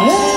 Yeah.